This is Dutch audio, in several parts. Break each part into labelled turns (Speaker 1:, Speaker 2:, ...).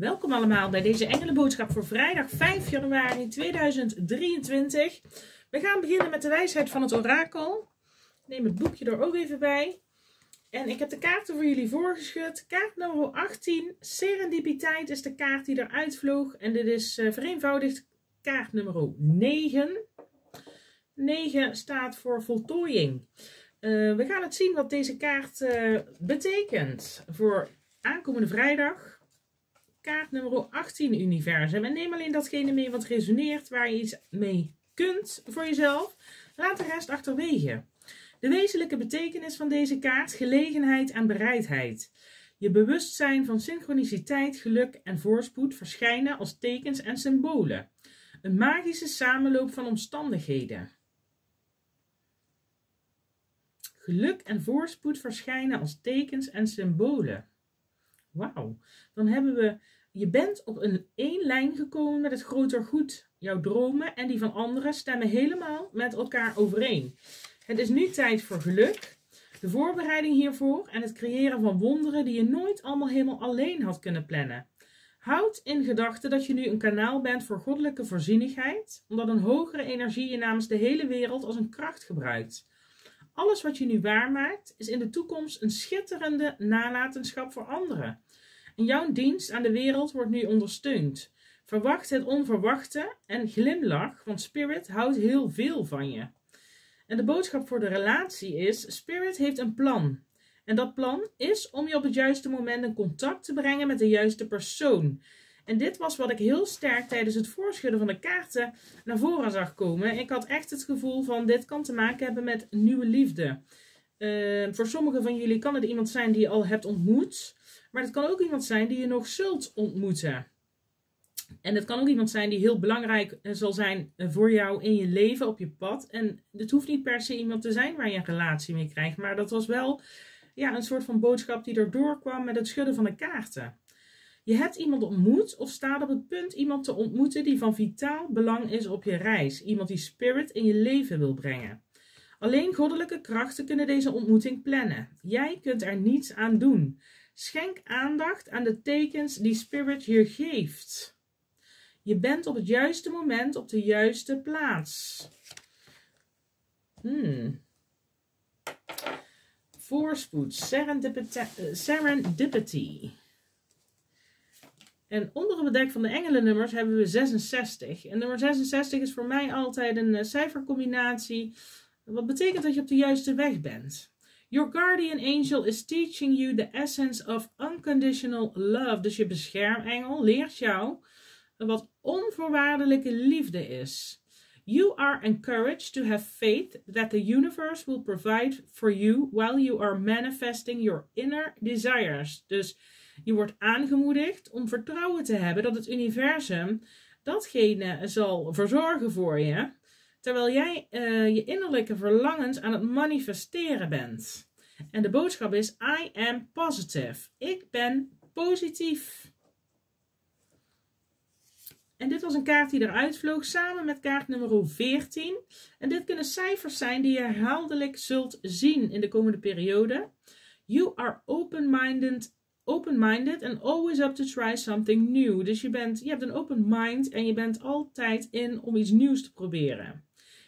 Speaker 1: Welkom allemaal bij deze Engelenboodschap voor vrijdag 5 januari 2023. We gaan beginnen met de wijsheid van het orakel. Ik neem het boekje er ook even bij. En ik heb de kaarten voor jullie voorgeschud. Kaart nummer 18, serendipiteit is de kaart die eruit vloog. En dit is uh, vereenvoudigd kaart nummer 9. 9 staat voor voltooiing. Uh, we gaan het zien wat deze kaart uh, betekent voor aankomende vrijdag kaart nummer 18 universum. En neem alleen datgene mee wat resoneert, waar je iets mee kunt voor jezelf. Laat de rest achterwege. De wezenlijke betekenis van deze kaart, gelegenheid en bereidheid. Je bewustzijn van synchroniciteit, geluk en voorspoed verschijnen als tekens en symbolen. Een magische samenloop van omstandigheden. Geluk en voorspoed verschijnen als tekens en symbolen. Wauw, dan hebben we, je bent op een één lijn gekomen met het groter goed. Jouw dromen en die van anderen stemmen helemaal met elkaar overeen. Het is nu tijd voor geluk, de voorbereiding hiervoor en het creëren van wonderen die je nooit allemaal helemaal alleen had kunnen plannen. Houd in gedachten dat je nu een kanaal bent voor goddelijke voorzienigheid, omdat een hogere energie je namens de hele wereld als een kracht gebruikt. Alles wat je nu waarmaakt is in de toekomst een schitterende nalatenschap voor anderen. En jouw dienst aan de wereld wordt nu ondersteund. Verwacht het onverwachte en glimlach, want Spirit houdt heel veel van je. En de boodschap voor de relatie is: Spirit heeft een plan. En dat plan is om je op het juiste moment in contact te brengen met de juiste persoon. En dit was wat ik heel sterk tijdens het voorschudden van de kaarten naar voren zag komen. Ik had echt het gevoel van dit kan te maken hebben met nieuwe liefde. Uh, voor sommigen van jullie kan het iemand zijn die je al hebt ontmoet. Maar het kan ook iemand zijn die je nog zult ontmoeten. En het kan ook iemand zijn die heel belangrijk eh, zal zijn eh, voor jou in je leven, op je pad. En het hoeft niet per se iemand te zijn waar je een relatie mee krijgt. Maar dat was wel ja, een soort van boodschap die erdoor kwam met het schudden van de kaarten. Je hebt iemand ontmoet of staat op het punt iemand te ontmoeten die van vitaal belang is op je reis. Iemand die spirit in je leven wil brengen. Alleen goddelijke krachten kunnen deze ontmoeting plannen. Jij kunt er niets aan doen. Schenk aandacht aan de tekens die spirit je geeft. Je bent op het juiste moment op de juiste plaats. Hmm. Voorspoed, serendipity. En onder het bedek van de engelennummers hebben we 66. En nummer 66 is voor mij altijd een uh, cijfercombinatie. Wat betekent dat je op de juiste weg bent. Your guardian angel is teaching you the essence of unconditional love. Dus je beschermengel leert jou wat onvoorwaardelijke liefde is. You are encouraged to have faith that the universe will provide for you while you are manifesting your inner desires. Dus je wordt aangemoedigd om vertrouwen te hebben dat het universum datgene zal verzorgen voor je, terwijl jij uh, je innerlijke verlangens aan het manifesteren bent. En de boodschap is: I am positive. Ik ben positief. En dit was een kaart die eruit vloog samen met kaart nummer 14. En dit kunnen cijfers zijn die je herhaaldelijk zult zien in de komende periode. You are open-minded open-minded and always up to try something new. Dus je, bent, je hebt een open mind en je bent altijd in om iets nieuws te proberen.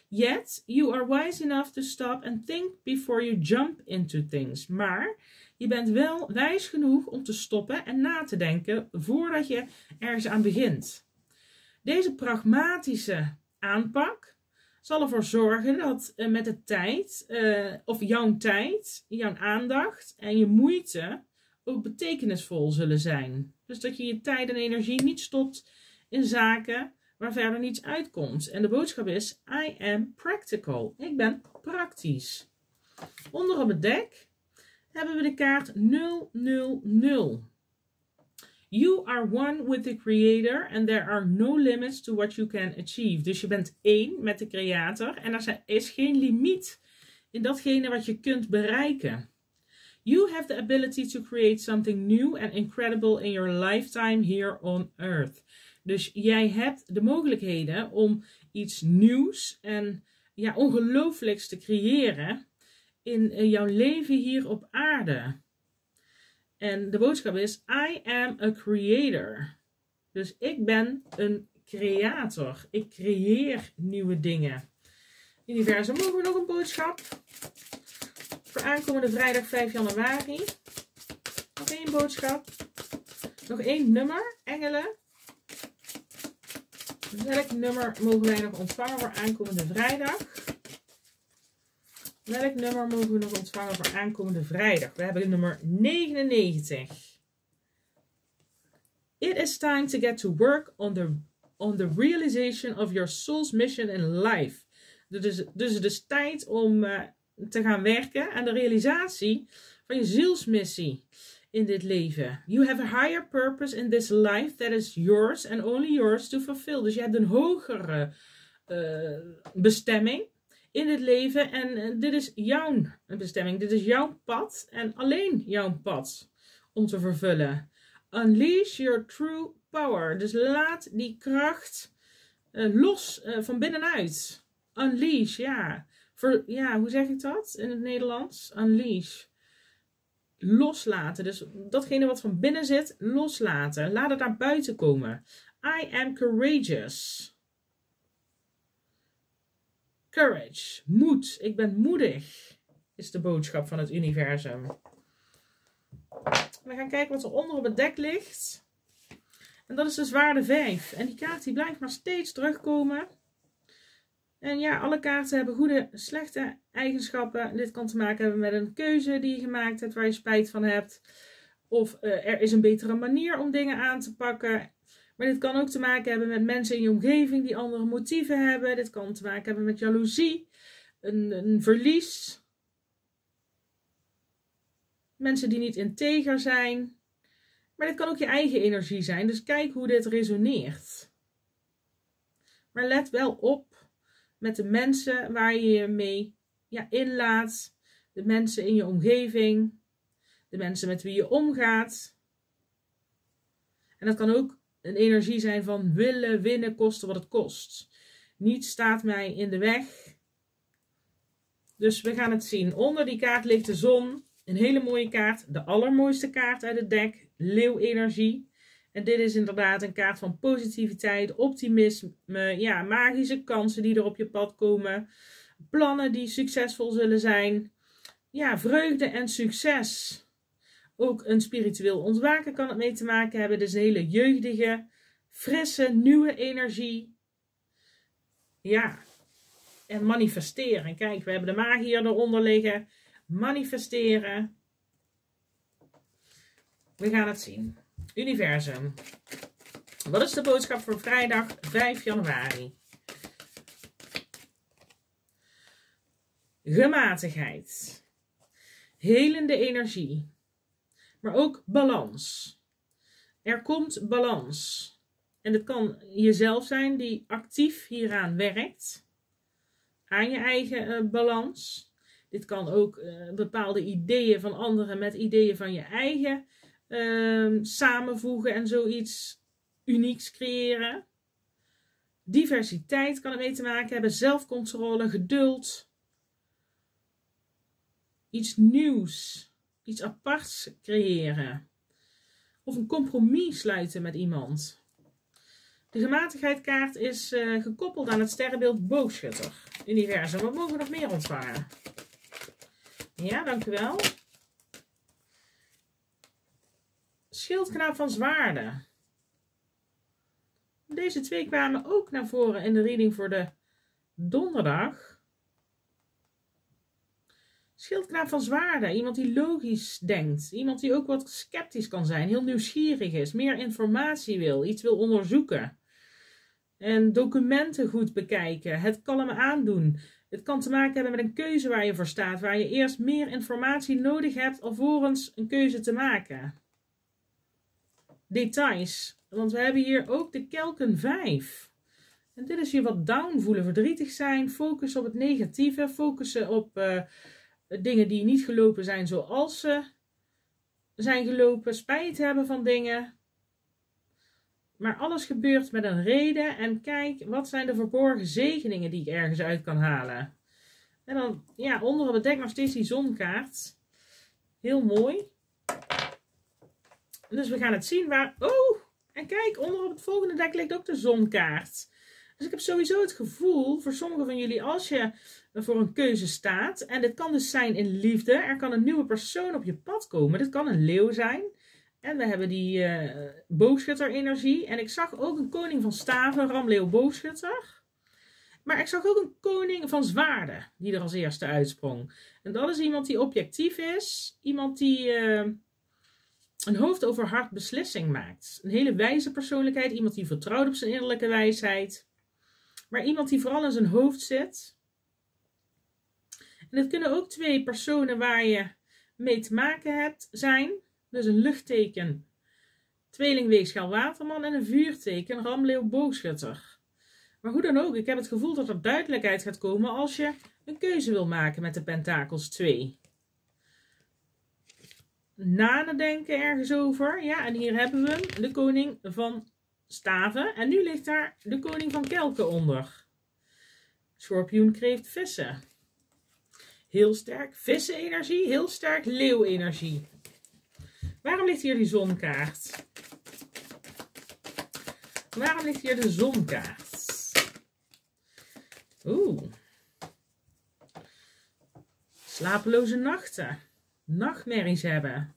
Speaker 1: Yet, you are wise enough to stop and think before you jump into things. Maar je bent wel wijs genoeg om te stoppen en na te denken voordat je ergens aan begint. Deze pragmatische aanpak zal ervoor zorgen dat uh, met de tijd, uh, of jouw tijd, jouw aandacht en je moeite ook betekenisvol zullen zijn. Dus dat je je tijd en energie niet stopt in zaken waar verder niets uitkomt. En de boodschap is: I am practical. Ik ben praktisch. Onder op het dek hebben we de kaart 000. You are one with the creator and there are no limits to what you can achieve. Dus je bent één met de creator en er is geen limiet in datgene wat je kunt bereiken. You have the ability to create something new and incredible in your lifetime here on earth. Dus jij hebt de mogelijkheden om iets nieuws en ja, ongelooflijks te creëren in jouw leven hier op aarde. En de boodschap is: I am a creator. Dus ik ben een creator. Ik creëer nieuwe dingen. Universum, mogen we nog een boodschap? Voor aankomende vrijdag 5 januari. Nog één boodschap. Nog één nummer, engelen. Welk nummer mogen wij nog ontvangen voor aankomende vrijdag? Welk nummer mogen we nog ontvangen voor aankomende vrijdag? We hebben nummer 99. It is time to get to work on the, on the realization of your soul's mission in life. Dus, dus het is tijd om uh, te gaan werken aan de realisatie van je zielsmissie in dit leven. You have a higher purpose in this life that is yours and only yours to fulfill. Dus je hebt een hogere uh, bestemming in dit leven en uh, dit is jouw bestemming. Dit is jouw pad en alleen jouw pad om te vervullen. Unleash your true power. Dus laat die kracht uh, los van binnenuit. Unleash, ja. Ja, hoe zeg ik dat in het Nederlands? Unleash loslaten. Dus datgene wat van binnen zit, loslaten. Laat het naar buiten komen. I am courageous. Courage, moed. Ik ben moedig, is de boodschap van het universum. We gaan kijken wat er onder op het dek ligt. En dat is de zwaarde 5. En die kaart die blijft maar steeds terugkomen. En ja, alle kaarten hebben goede, slechte eigenschappen. Dit kan te maken hebben met een keuze die je gemaakt hebt waar je spijt van hebt. Of uh, er is een betere manier om dingen aan te pakken. Maar dit kan ook te maken hebben met mensen in je omgeving die andere motieven hebben. Dit kan te maken hebben met jaloezie, een, een verlies. Mensen die niet integer zijn. Maar dit kan ook je eigen energie zijn. Dus kijk hoe dit resoneert. Maar let wel op met de mensen waar je je mee ja, inlaat, de mensen in je omgeving, de mensen met wie je omgaat. En dat kan ook een energie zijn van willen winnen, kosten wat het kost. Niets staat mij in de weg. Dus we gaan het zien. Onder die kaart ligt de zon. Een hele mooie kaart. De allermooiste kaart uit het dek. Leeuwenergie. En dit is inderdaad een kaart van positiviteit, optimisme, ja, magische kansen die er op je pad komen, plannen die succesvol zullen zijn, ja, vreugde en succes. Ook een spiritueel ontwaken kan het mee te maken hebben. Dus hele jeugdige, frisse, nieuwe energie. Ja, en manifesteren. Kijk, we hebben de magie eronder liggen. Manifesteren. We gaan het zien. Universum. Wat is de boodschap voor vrijdag 5 januari? Gematigheid. Helende energie. Maar ook balans. Er komt balans. En het kan jezelf zijn die actief hieraan werkt. Aan je eigen uh, balans. Dit kan ook uh, bepaalde ideeën van anderen met ideeën van je eigen um, samenvoegen en zoiets unieks creëren. Diversiteit kan ermee te maken hebben, zelfcontrole, geduld. Iets nieuws, iets aparts creëren. Of een compromis sluiten met iemand. De gematigheidkaart is uh, gekoppeld aan het sterrenbeeld boogschutter. Universum, wat mogen we nog meer ontvangen? Ja, dank u wel. Schildknaap van zwaarden. Deze twee kwamen ook naar voren in de reading voor de donderdag. Schildknaap van zwaarden, iemand die logisch denkt, iemand die ook wat sceptisch kan zijn, heel nieuwsgierig is, meer informatie wil, iets wil onderzoeken. En documenten goed bekijken, het kalm aandoen. Het kan te maken hebben met een keuze waar je voor staat, waar je eerst meer informatie nodig hebt alvorens een keuze te maken details. Want we hebben hier ook de kelken 5. En dit is hier wat down voelen, verdrietig zijn, focussen op het negatieve, focussen op uh, dingen die niet gelopen zijn zoals ze zijn gelopen, spijt hebben van dingen. Maar alles gebeurt met een reden en kijk, wat zijn de verborgen zegeningen die ik ergens uit kan halen. En dan, ja, onder op het dek nog steeds die zonkaart. Heel mooi. Dus we gaan het zien waar... Oh, En kijk, onder op het volgende dek ligt ook de zonkaart. Dus ik heb sowieso het gevoel voor sommigen van jullie, als je voor een keuze staat, en dit kan dus zijn in liefde, er kan een nieuwe persoon op je pad komen. Dit kan een leeuw zijn. En we hebben die uh, boogschutter-energie. En ik zag ook een koning van staven, ramleeuw boogschutter. Maar ik zag ook een koning van zwaarden, die er als eerste uitsprong. En dat is iemand die objectief is. Iemand die uh, een hoofd over hart beslissing maakt. Een hele wijze persoonlijkheid. Iemand die vertrouwt op zijn innerlijke wijsheid. Maar iemand die vooral in zijn hoofd zit. En het kunnen ook twee personen waar je mee te maken hebt zijn. Dus een luchtteken, tweelingweegschaal waterman en een vuurteken, ramleeuw boogschutter. Maar hoe dan ook, ik heb het gevoel dat er duidelijkheid gaat komen als je een keuze wil maken met de pentakels 2. Nadenken ergens over. Ja, en hier hebben we de koning van staven. En nu ligt daar de koning van kelken onder. Schorpioen, kreeft, vissen. Heel sterk vissen-energie, heel sterk leeuw-energie. Waarom ligt hier die zonkaart? Waarom ligt hier de zonkaart? Oeh. Slapeloze nachten. Nachtmerries hebben.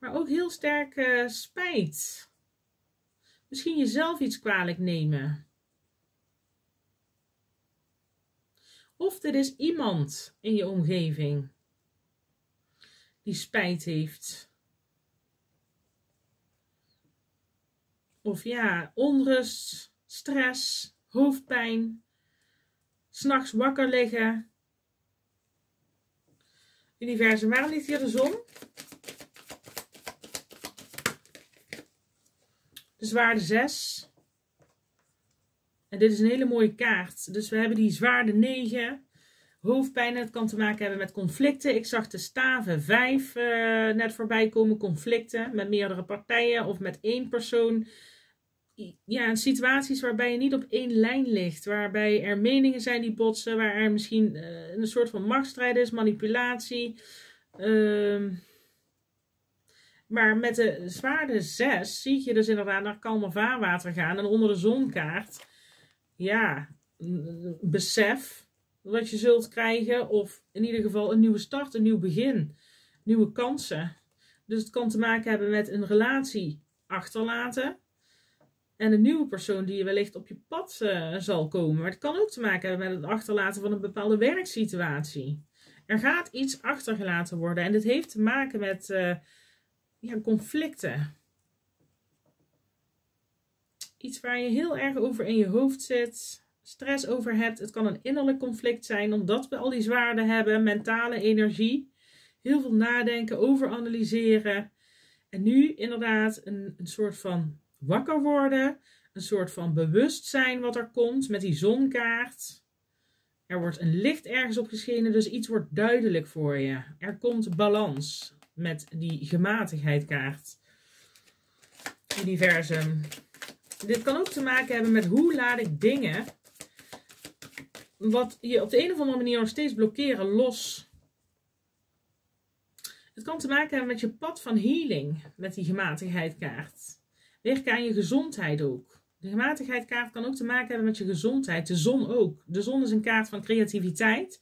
Speaker 1: Maar ook heel sterk spijt. Misschien jezelf iets kwalijk nemen. Of er is iemand in je omgeving die spijt heeft. Of ja, onrust, stress, hoofdpijn, s'nachts wakker liggen. Universum, waarom ligt hier de zon? De zwaarde 6. En dit is een hele mooie kaart. Dus we hebben die zwaarde 9. Hoofdpijn, het kan te maken hebben met conflicten. Ik zag de staven 5 uh, net voorbij komen. Conflicten met meerdere partijen of met één persoon. Ja, situaties waarbij je niet op één lijn ligt. Waarbij er meningen zijn die botsen. Waar er misschien uh, een soort van machtsstrijd is, manipulatie. Uh, maar met de zwaarde 6 zie je dus inderdaad naar kalme vaarwater gaan. En onder de zonkaart ja, besef wat je zult krijgen. Of in ieder geval een nieuwe start, een nieuw begin. Nieuwe kansen. Dus het kan te maken hebben met een relatie achterlaten. En een nieuwe persoon die je wellicht op je pad uh, zal komen. Maar het kan ook te maken hebben met het achterlaten van een bepaalde werksituatie. Er gaat iets achtergelaten worden. En dit heeft te maken met uh, ja, conflicten iets waar je heel erg over in je hoofd zit, stress over hebt. Het kan een innerlijk conflict zijn, omdat we al die zwaarden hebben, mentale energie. Heel veel nadenken, over analyseren. En nu inderdaad een, een soort van wakker worden, een soort van bewustzijn wat er komt met die zonkaart. Er wordt een licht ergens op geschenen, dus iets wordt duidelijk voor je. Er komt balans met die gematigheidkaart. Universum. Dit kan ook te maken hebben met hoe laat ik dingen wat je op de een of andere manier nog steeds blokkeren los. Het kan te maken hebben met je pad van healing, met die gematigheidkaart. Werken aan je gezondheid ook. De gematigheidkaart kan ook te maken hebben met je gezondheid. De zon ook. De zon is een kaart van creativiteit,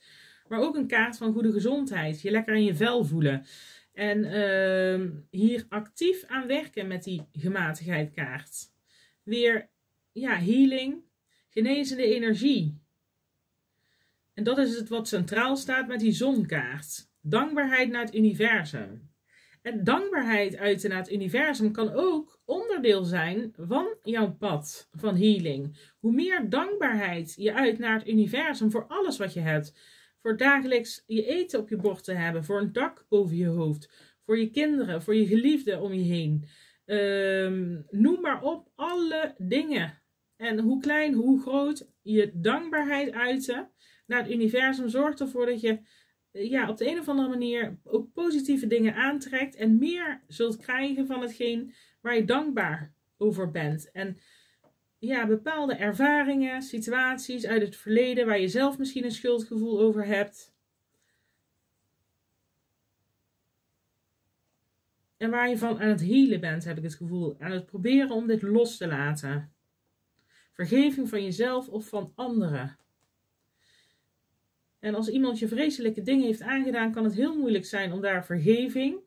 Speaker 1: maar ook een kaart van goede gezondheid. Je lekker in je vel voelen. En uh, hier actief aan werken met die gematigheidkaart weer ja, healing, genezende energie. En dat is het wat centraal staat met die zonkaart. Dankbaarheid naar het universum. En dankbaarheid uiten naar het universum kan ook onderdeel zijn van jouw pad van healing. Hoe meer dankbaarheid je uit naar het universum voor alles wat je hebt. Voor dagelijks je eten op je bord te hebben, voor een dak boven je hoofd, voor je kinderen, voor je geliefden om je heen. Um, noem maar op alle dingen. En hoe klein, hoe groot, je dankbaarheid uiten naar het universum zorgt ervoor dat je ja, op de een of andere manier ook positieve dingen aantrekt en meer zult krijgen van hetgeen waar je dankbaar over bent. En ja, bepaalde ervaringen, situaties uit het verleden waar je zelf misschien een schuldgevoel over hebt, En waar je van aan het healen bent, heb ik het gevoel. Aan het proberen om dit los te laten. Vergeving van jezelf of van anderen. En als iemand je vreselijke dingen heeft aangedaan, kan het heel moeilijk zijn om daar vergeving.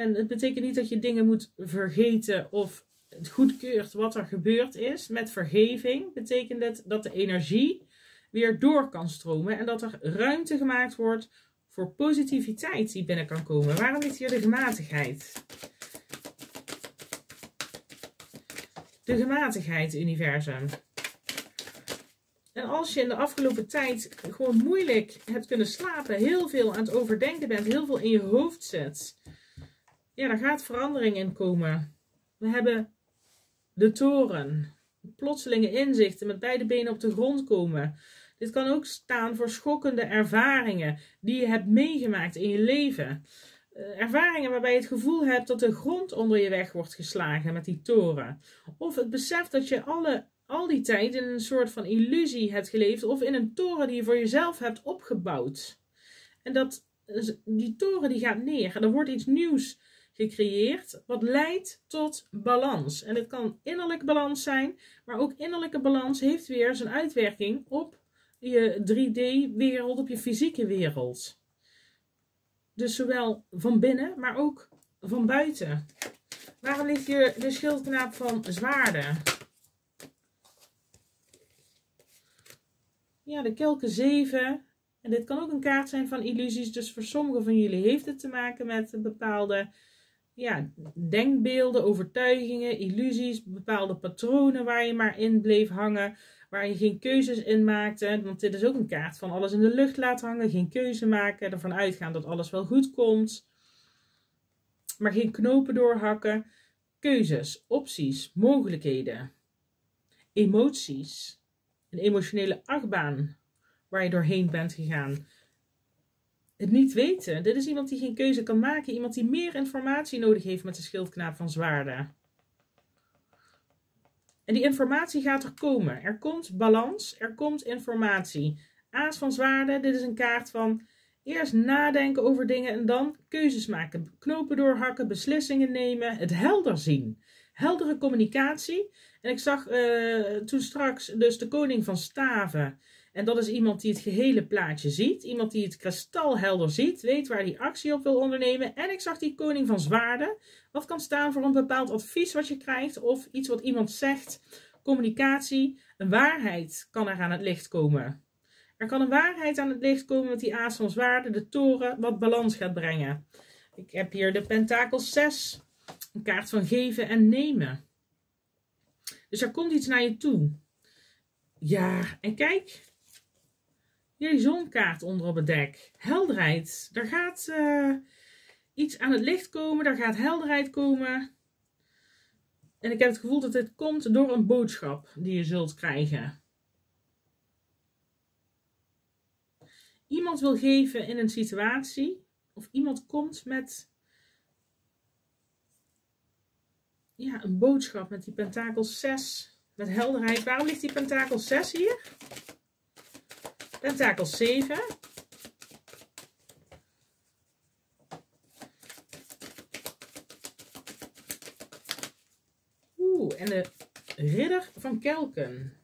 Speaker 1: En het betekent niet dat je dingen moet vergeten of het goedkeurt wat er gebeurd is. Met vergeving betekent het dat de energie weer door kan stromen en dat er ruimte gemaakt wordt voor positiviteit die binnen kan komen. Waarom ligt hier de gematigheid? De gematigheid, universum. En als je in de afgelopen tijd gewoon moeilijk hebt kunnen slapen, heel veel aan het overdenken bent, heel veel in je hoofd zet, ja, daar gaat verandering in komen. We hebben de toren, plotselinge inzichten, met beide benen op de grond komen. Dit kan ook staan voor schokkende ervaringen die je hebt meegemaakt in je leven. Eh, ervaringen waarbij je het gevoel hebt dat de grond onder je weg wordt geslagen met die toren. Of het besef dat je alle, al die tijd in een soort van illusie hebt geleefd of in een toren die je voor jezelf hebt opgebouwd. En dat die toren die gaat neer en er wordt iets nieuws gecreëerd wat leidt tot balans. En het kan innerlijke balans zijn, maar ook innerlijke balans heeft weer zijn uitwerking op je 3D-wereld, op je fysieke wereld. Dus zowel van binnen, maar ook van buiten. Waarom ligt hier de schildknaap van zwaarden? Ja, de kelken 7. En dit kan ook een kaart zijn van illusies. Dus voor sommigen van jullie heeft het te maken met bepaalde ja, denkbeelden, overtuigingen, illusies, bepaalde patronen waar je maar in bleef hangen waar je geen keuzes in maakte. Want dit is ook een kaart van alles in de lucht laten hangen, geen keuze maken, ervan uitgaan dat alles wel goed komt. Maar geen knopen doorhakken. Keuzes, opties, mogelijkheden, emoties, een emotionele achtbaan waar je doorheen bent gegaan. Het niet weten. Dit is iemand die geen keuze kan maken. Iemand die meer informatie nodig heeft met de schildknaap van zwaarden. En die informatie gaat er komen. Er komt balans, er komt informatie. Aas van zwaarden, dit is een kaart van eerst nadenken over dingen en dan keuzes maken. Knopen doorhakken, beslissingen nemen, het helder zien. Heldere communicatie. En ik zag uh, toen straks dus de koning van staven en dat is iemand die het gehele plaatje ziet. Iemand die het kristalhelder ziet, weet waar hij actie op wil ondernemen. En ik zag die koning van zwaarden. Wat kan staan voor een bepaald advies wat je krijgt of iets wat iemand zegt. Communicatie, een waarheid kan er aan het licht komen. Er kan een waarheid aan het licht komen met die aas van zwaarden, de toren, wat balans gaat brengen. Ik heb hier de pentakel 6, een kaart van geven en nemen. Dus er komt iets naar je toe. Ja, en kijk, jullie zonkaart onder op het dek. Helderheid. Er gaat uh, iets aan het licht komen. Er gaat helderheid komen. En ik heb het gevoel dat dit komt door een boodschap die je zult krijgen. Iemand wil geven in een situatie. Of iemand komt met ja, een boodschap met die pentakel 6. Met helderheid. Waarom ligt die pentakel 6 hier? Pentakel 7. Oeh, en de ridder van kelken.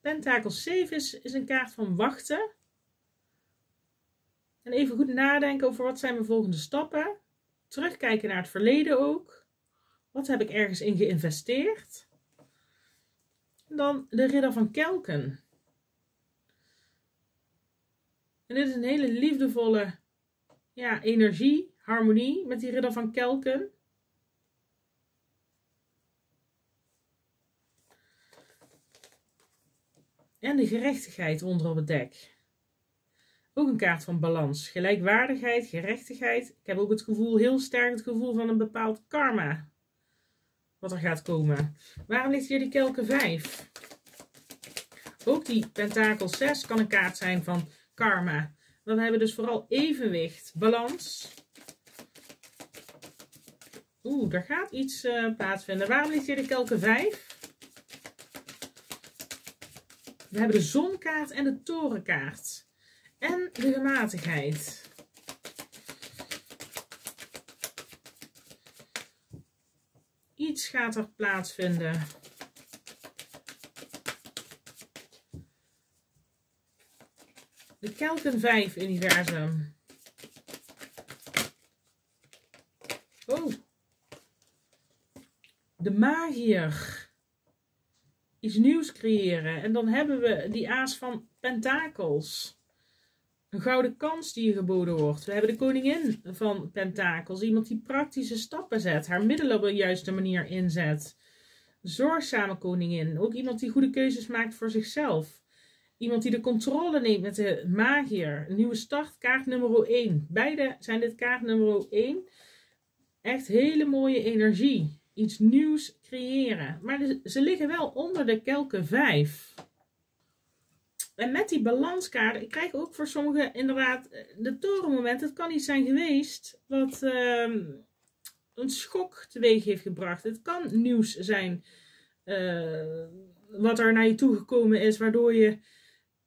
Speaker 1: Pentakel 7 is, een kaart van wachten. En even goed nadenken over wat zijn mijn volgende stappen. Terugkijken naar het verleden ook. Wat heb ik ergens in geïnvesteerd? En dan de ridder van kelken. En dit is een hele liefdevolle ja, energie, harmonie met die ridder van Kelken. En de gerechtigheid onder op het dek. Ook een kaart van balans. Gelijkwaardigheid, gerechtigheid. Ik heb ook het gevoel, heel sterk het gevoel van een bepaald karma. Wat er gaat komen. Waarom ligt hier die kelken 5? Ook die pentakel 6 kan een kaart zijn van karma. Want we hebben dus vooral evenwicht, balans. Oeh, daar gaat iets eh, plaatsvinden. Waarom ligt hier de kelke 5? We hebben de zonkaart en de torenkaart. En de gematigheid. Iets gaat er plaatsvinden. De Kelken 5 universum. Oh. De magier. Iets nieuws creëren. En dan hebben we die aas van pentakels. Een gouden kans die je geboden wordt. We hebben de koningin van pentakels. Iemand die praktische stappen zet. Haar middelen op de juiste manier inzet. Zorgzame koningin. Ook iemand die goede keuzes maakt voor zichzelf. Iemand die de controle neemt met de magier. Een nieuwe start, kaart nummer 1. Beide zijn dit kaart nummer 1. Echt hele mooie energie. Iets nieuws creëren. Maar ze liggen wel onder de kelken 5. En met die balanskaart, ik krijg ook voor sommigen inderdaad de torenmoment. Het kan iets zijn geweest wat uh, een schok teweeg heeft gebracht. Het kan nieuws zijn uh, wat er naar je toe gekomen is, waardoor je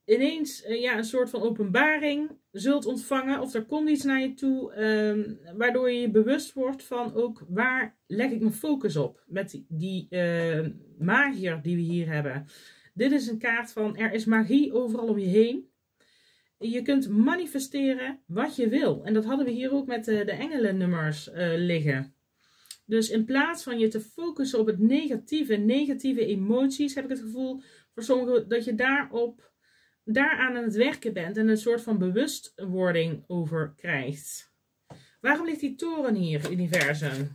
Speaker 1: ineens uh, ja, een soort van openbaring zult ontvangen. Of er komt iets naar je toe, um, waardoor je je bewust wordt van ook waar leg ik mijn focus op met die, uh, magier die we hier hebben. Dit is een kaart van er is magie overal om je heen. Je kunt manifesteren wat je wil. En dat hadden we hier ook met de, de engelennummers uh, liggen. Dus in plaats van je te focussen op het negatieve, negatieve emoties, heb ik het gevoel voor sommigen dat je daarop, daaraan aan het werken bent en een soort van bewustwording over krijgt. Waarom ligt die toren hier, universum?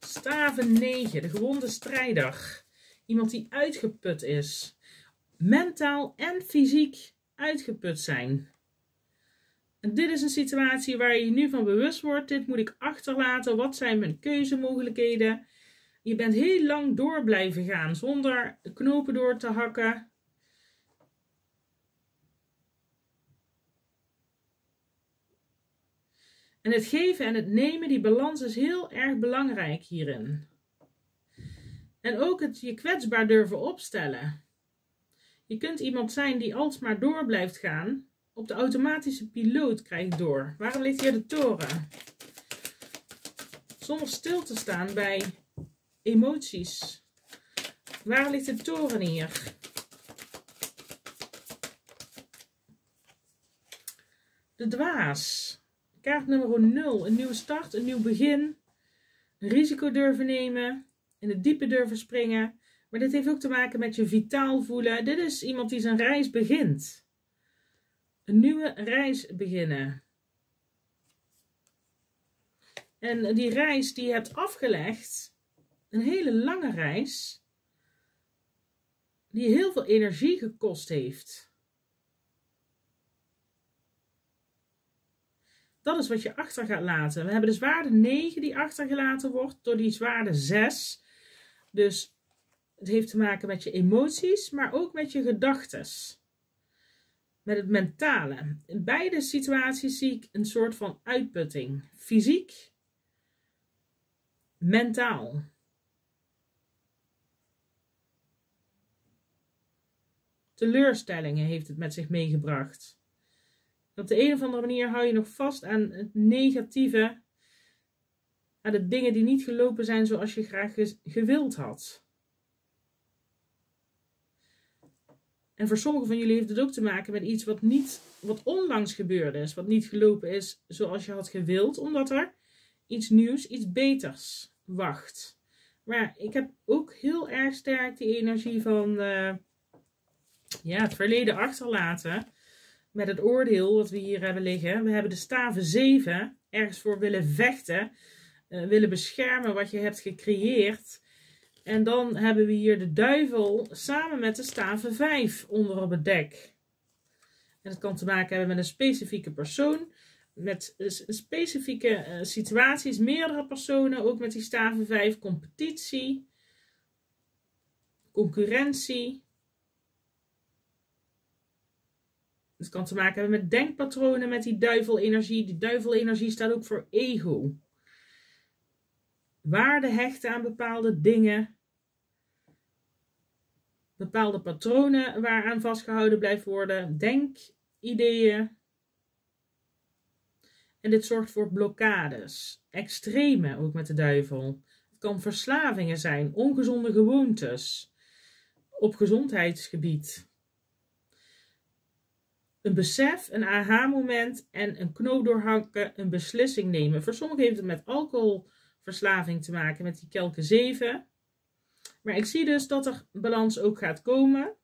Speaker 1: Staven 9, de gewonde strijder. Iemand die uitgeput is. Mentaal en fysiek uitgeput zijn. En dit is een situatie waar je nu van bewust wordt. Dit moet ik achterlaten. Wat zijn mijn keuzemogelijkheden? Je bent heel lang door blijven gaan zonder knopen door te hakken. En het geven en het nemen, die balans is heel erg belangrijk hierin. En ook het je kwetsbaar durven opstellen. Je kunt iemand zijn die alsmaar door blijft gaan. Op de automatische piloot krijgt door. Waarom ligt hier de toren? Zonder stil te staan bij emoties. Waarom ligt de toren hier? De dwaas. Kaart nummer 0. Een nieuwe start, een nieuw begin. Een risico durven nemen. In het diepe durven springen. Maar dit heeft ook te maken met je vitaal voelen. Dit is iemand die zijn reis begint. Een nieuwe reis beginnen. En die reis die je hebt afgelegd, een hele lange reis, die heel veel energie gekost heeft. Dat is wat je achter gaat laten. We hebben de zwaarde 9 die achtergelaten wordt door die zwaarde 6. Dus het heeft te maken met je emoties, maar ook met je gedachten. Met het mentale. In beide situaties zie ik een soort van uitputting. Fysiek, mentaal. Teleurstellingen heeft het met zich meegebracht. Op de een of andere manier hou je nog vast aan het negatieve. Aan de dingen die niet gelopen zijn zoals je graag gewild had. En voor sommigen van jullie heeft het ook te maken met iets wat, niet, wat onlangs gebeurd is. Wat niet gelopen is zoals je had gewild. Omdat er iets nieuws, iets beters wacht. Maar ik heb ook heel erg sterk die energie van uh, ja, het verleden achterlaten met het oordeel wat we hier hebben liggen. We hebben de staven 7 ergens voor willen vechten, uh, willen beschermen wat je hebt gecreëerd. En dan hebben we hier de duivel samen met de staven 5 onder op het dek. En dat kan te maken hebben met een specifieke persoon, met specifieke uh, situaties, meerdere personen, ook met die staven 5, competitie, concurrentie, Het kan te maken hebben met denkpatronen, met die duivelenergie. Die duivelenergie staat ook voor ego. Waarde hechten aan bepaalde dingen. Bepaalde patronen waaraan vastgehouden blijft worden. Denkideeën. En dit zorgt voor blokkades, extreme ook met de duivel. Het kan verslavingen zijn, ongezonde gewoontes op gezondheidsgebied. Een besef, een aha-moment en een knoop doorhakken, een beslissing nemen. Voor sommigen heeft het met alcoholverslaving te maken, met die kelken 7. Maar ik zie dus dat er balans ook gaat komen.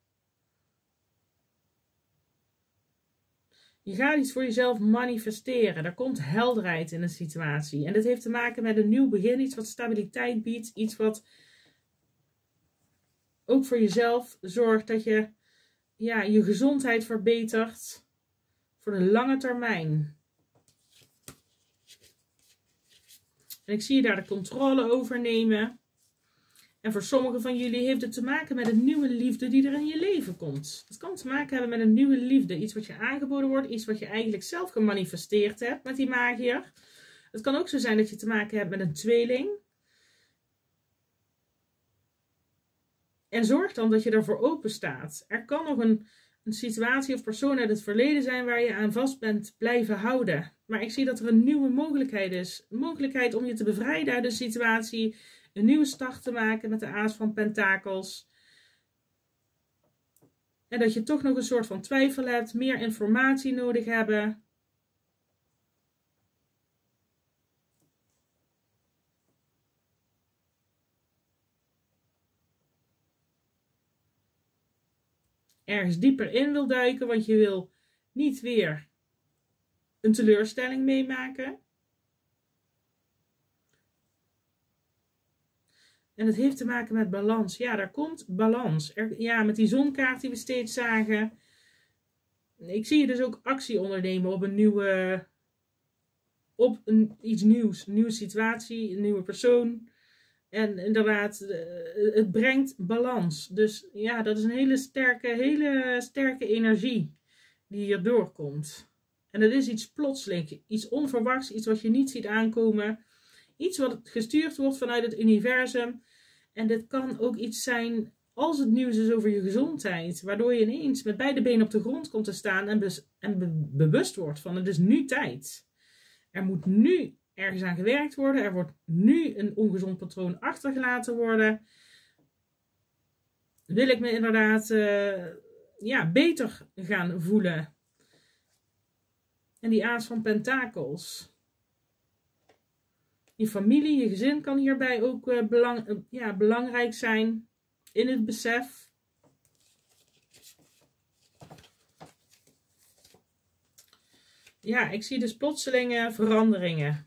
Speaker 1: Je gaat iets voor jezelf manifesteren. Er komt helderheid in een situatie. En dat heeft te maken met een nieuw begin. Iets wat stabiliteit biedt. Iets wat ook voor jezelf zorgt dat je ja, je gezondheid verbetert. Voor de lange termijn. En ik zie je daar de controle over nemen. En voor sommigen van jullie heeft het te maken met een nieuwe liefde die er in je leven komt. Het kan te maken hebben met een nieuwe liefde. Iets wat je aangeboden wordt, iets wat je eigenlijk zelf gemanifesteerd hebt met die magier. Het kan ook zo zijn dat je te maken hebt met een tweeling. En zorg dan dat je ervoor open staat. Er kan nog een, een situatie of persoon uit het verleden zijn waar je aan vast bent blijven houden. Maar ik zie dat er een nieuwe mogelijkheid is. Een mogelijkheid om je te bevrijden uit de situatie een nieuwe start te maken met de aas van pentakels. En dat je toch nog een soort van twijfel hebt, meer informatie nodig hebben. Ergens dieper in wil duiken, want je wil niet weer een teleurstelling meemaken. En het heeft te maken met balans. Ja, daar komt balans. Ja, met die zonkaart die we steeds zagen. Ik zie je dus ook actie ondernemen op een nieuwe. Op iets nieuws. Een nieuwe situatie, een nieuwe persoon. En inderdaad, eh, het brengt balans. Dus ja, dat is een hele sterke, hele sterke energie die hier doorkomt. En dat is iets plotseling, iets onverwachts, iets wat je niet ziet aankomen. Iets wat gestuurd wordt vanuit het universum. En dit kan ook iets zijn als het nieuws is over je gezondheid. Waardoor je ineens met beide benen op de grond komt te staan en, en bewust wordt van het is nu tijd. Er moet nu ergens aan gewerkt worden. Er wordt nu een ongezond patroon achtergelaten worden. Wil ik me inderdaad uh, ja, beter gaan voelen. En die aas van pentakels. Je familie, je gezin kan hierbij ook uh, belang, uh, ja, belangrijk zijn in het besef. Ja, ik zie dus plotselinge veranderingen.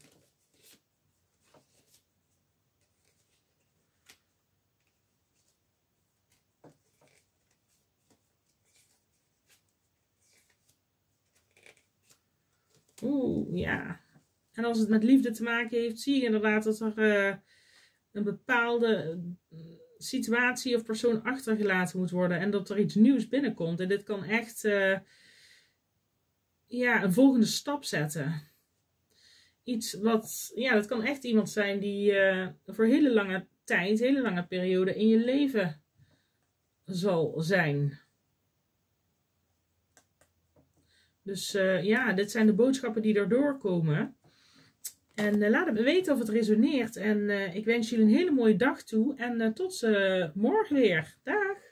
Speaker 1: Oeh, ja. En als het met liefde te maken heeft, zie je inderdaad dat er uh, een bepaalde eh, situatie of persoon achtergelaten moet worden. En dat er iets nieuws binnenkomt. En dit kan echt uh, ja, een volgende stap zetten. Iets wat, ja, dat kan echt iemand zijn die voor hele lange tijd, hele lange periode in je leven zal zijn. Dus uh, ja, dit zijn de boodschappen die erdoor komen. En uh, laat het me weten of het resoneert. En uh, ik wens jullie een hele mooie dag toe. En tot morgen weer. Dag!